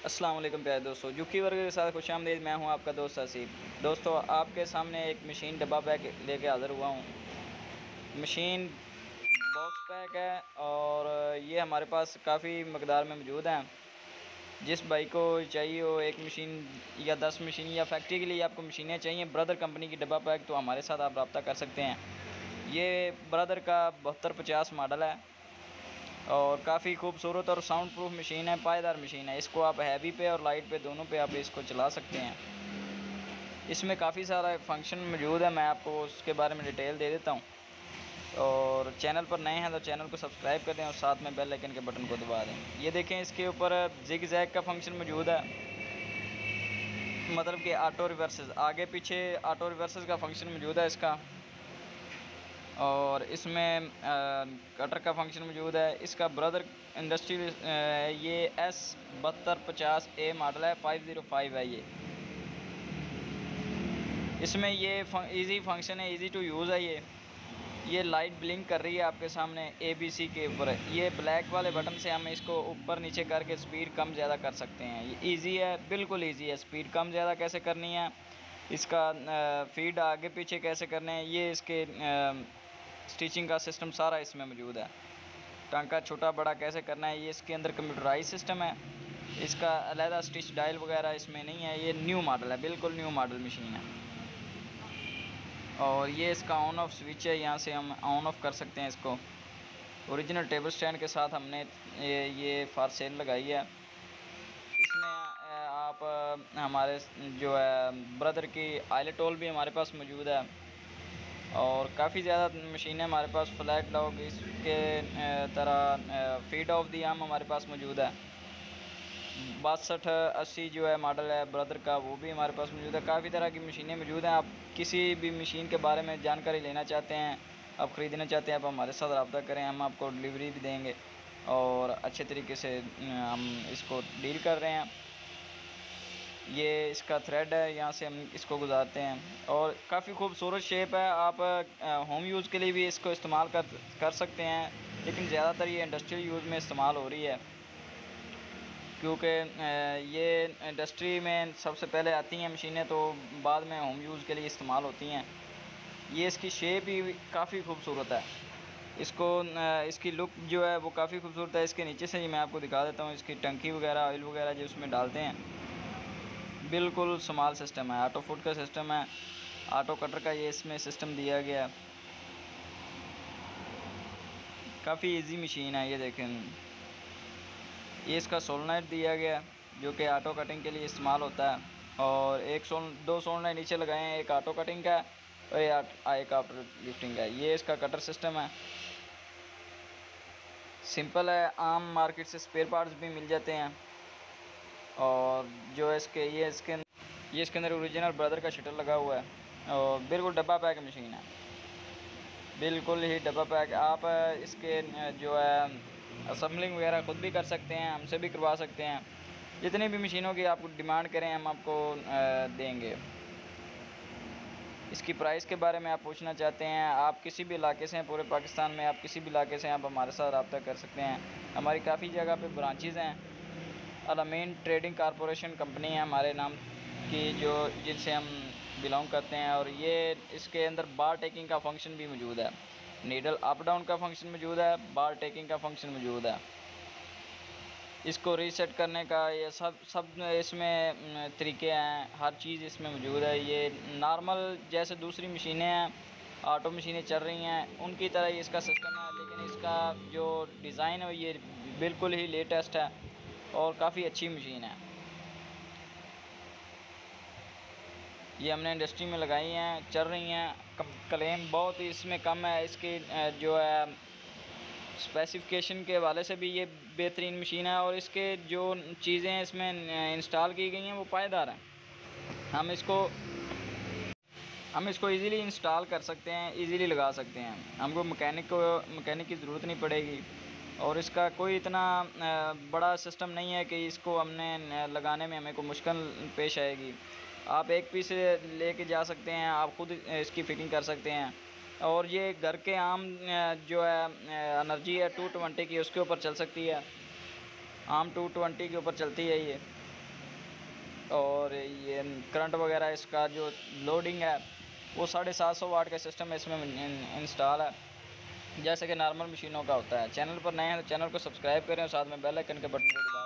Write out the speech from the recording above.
वालेकुम प्यारे दोस्तों जुकी वर्ग के साथ खुश आमदीद मैं हूँ आपका दोस्त हसीब दोस्तों, आपके सामने एक मशीन डब्बा पैक लेके हाज़िर हुआ हूँ। मशीन बॉक्स पैक है और ये हमारे पास काफ़ी मकदार में मौजूद हैं। जिस भाई को चाहिए हो, एक मशीन या दस मशीन या फैक्ट्री के लिए आपको मशीनें चाहिए, ब्रदर कंपनी की डब्बा पैक तो हमारे साथ आप रबता कर सकते हैं। ये ब्रदर का बहत्तर पचास मॉडल है। और काफ़ी खूबसूरत और साउंड प्रूफ मशीन है, पायदार मशीन है। इसको आप हैवी पे और लाइट पे दोनों पे आप इसको चला सकते हैं। इसमें काफ़ी सारा फ़ंक्शन मौजूद है, मैं आपको उसके बारे में डिटेल दे देता हूँ। और चैनल पर नए हैं तो चैनल को सब्सक्राइब कर दें और साथ में बेल आइकन के बटन को दबा दें। ये देखें, इसके ऊपर जिग जैग का फ़ंक्शन मौजूद है। मतलब कि ऑटो रिवर्सेस आगे पीछे ऑटो रिवर्सेस का फ़ंक्शन मौजूद है इसका। और इसमें कटर का फ़ंक्शन मौजूद है। इसका ब्रदर इंडस्ट्री ये एस बहत्तर पचास ए मॉडल है फाइव ज़ीरो फाइव है ये। इसमें ये इजी फ़ंक्शन है इजी टू यूज़ है ये। ये लाइट ब्लिंक कर रही है आपके सामने ए बी सी के ऊपर। ये ब्लैक वाले बटन से हम इसको ऊपर नीचे करके स्पीड कम ज़्यादा कर सकते हैं। ये इजी है, बिल्कुल इजी है। स्पीड कम ज़्यादा कैसे करनी है? इसका फ़ीड आगे पीछे कैसे करने हैं? ये इसके स्टिचिंग का सिस्टम सारा इसमें मौजूद है। टांका छोटा बड़ा कैसे करना है, ये इसके अंदर कंप्यूटराइज सिस्टम है। इसका अलहदा स्टिच डायल वगैरह इसमें नहीं है, ये न्यू मॉडल है, बिल्कुल न्यू मॉडल मशीन है। और ये इसका ऑन ऑफ़ स्विच है, यहाँ से हम ऑन ऑफ़ कर सकते हैं इसको। ओरिजिनल टेबल स्टैंड के साथ हमने ये ये फार सेल लगाई है। इसमें आप हमारे जो है ब्रदर की आइलेटोल भी हमारे पास मौजूद है। और काफ़ी ज़्यादा मशीनें हमारे पास फ्लैट डॉग इसके तरह फ़ीड ऑफ़ दी आम हमारे पास मौजूद है। बासठ अस्सी जो है मॉडल है ब्रदर का, वो भी हमारे पास मौजूद है। काफ़ी तरह की मशीनें मौजूद हैं। आप किसी भी मशीन के बारे में जानकारी लेना चाहते हैं, आप ख़रीदना चाहते हैं, आप हमारे साथ रबता करें, हम आपको डिलीवरी भी देंगे और अच्छे तरीके से हम इसको डील कर रहे हैं। ये इसका थ्रेड है, यहाँ से हम इसको गुजारते हैं। और काफ़ी खूबसूरत शेप है, आप होम यूज़ के लिए भी इसको इस्तेमाल कर कर सकते हैं, लेकिन ज़्यादातर ये इंडस्ट्रियल यूज़ में इस्तेमाल हो रही है। क्योंकि ये इंडस्ट्री में सबसे पहले आती हैं मशीनें तो बाद में होम यूज़ के लिए इस्तेमाल होती हैं। ये इसकी शेप ही काफ़ी खूबसूरत है। इसको इसकी लुक जो है, वो काफ़ी खूबसूरत है। इसके नीचे से ही मैं आपको दिखा देता हूँ, इसकी टंकी वगैरह ऑयल वगैरह जो उसमें डालते हैं। बिल्कुल स्मॉल सिस्टम है। ऑटो फुट का सिस्टम है। ऑटो कटर का ये इसमें सिस्टम दिया गया है। काफ़ी इजी मशीन है ये देखें। ये इसका सोलनाइट दिया गया जो कि ऑटो कटिंग के लिए इस्तेमाल होता है। और एक सोल, दो सोलनाइट नीचे लगाए हैं, एक ऑटो कटिंग का और एक ऑटो लिफ्टिंग का ये इसका कटर सिस्टम है। सिंपल है, आम मार्केट से स्पेयर पार्ट्स भी मिल जाते हैं। और जो इसके, ये इसके ये इसके अंदर ओरिजिनल ब्रदर का शटर लगा हुआ है। और बिल्कुल डब्बा पैक मशीन है। बिल्कुल ही डब्बा पैक आप इसके, जो है असम्बलिंग वगैरह ख़ुद भी कर सकते हैं, हमसे भी करवा सकते हैं। जितनी भी मशीनों की आप डिमांड करें, हम आपको देंगे। इसकी प्राइस के बारे में आप पूछना चाहते हैं, आप किसी भी इलाके से हैं, पूरे पाकिस्तान में आप किसी भी इलाके से आप हमारे साथ रबता कर सकते हैं। हमारी काफ़ी जगह पे ब्रांचेज़ हैं। अलामीन ट्रेडिंग कॉरपोरेशन कंपनी है हमारे नाम की, जो, जिनसे हम बिलोंग करते हैं और ये इसके अंदर बार टेकिंग का फ़ंक्शन भी मौजूद है। नीडल अप डाउन का फ़ंक्शन मौजूद है बार टेकिंग का फ़ंक्शन मौजूद है। इसको रीसेट करने का ये सब सब इसमें तरीके हैं, हर चीज़ इसमें मौजूद है। ये नॉर्मल जैसे दूसरी मशीनें हैं ऑटो मशीनें चल रही हैं, उनकी तरह ही इसका सिस्टम है, लेकिन इसका जो डिज़ाइन है ये बिल्कुल ही लेटेस्ट है। और काफ़ी अच्छी मशीन है। ये हमने इंडस्ट्री में लगाई हैं, चल रही हैं। क्लेम बहुत ही इसमें कम है, इसकी जो है स्पेसिफिकेशन के हवाले से भी ये बेहतरीन मशीन है और इसके जो चीज़ें इसमें इंस्टॉल की गई हैं, वो पायदार हैं। हम इसको हम इसको इजीली इंस्टॉल कर सकते हैं इजीली लगा सकते हैं। हमको मैकेनिक को मैकेनिक की ज़रूरत नहीं पड़ेगी। और इसका कोई इतना बड़ा सिस्टम नहीं है कि इसको हमने लगाने में हमें को मुश्किल पेश आएगी। आप एक पीस लेके जा सकते हैं, आप ख़ुद इसकी फ़िटिंग कर सकते हैं। और ये घर के आम जो है एनर्जी है टू ट्वेंटी की, उसके ऊपर चल सकती है। आम टू ट्वेंटी के ऊपर चलती है ये। और ये करंट वगैरह, इसका जो लोडिंग है, वो साढ़े सात सौ वाट का सिस्टम इसमें इंस्टॉल है। जैसे कि नॉर्मल मशीनों का होता है। चैनल पर नए हैं तो चैनल को सब्सक्राइब करें और साथ में बेल आइकन के बटन को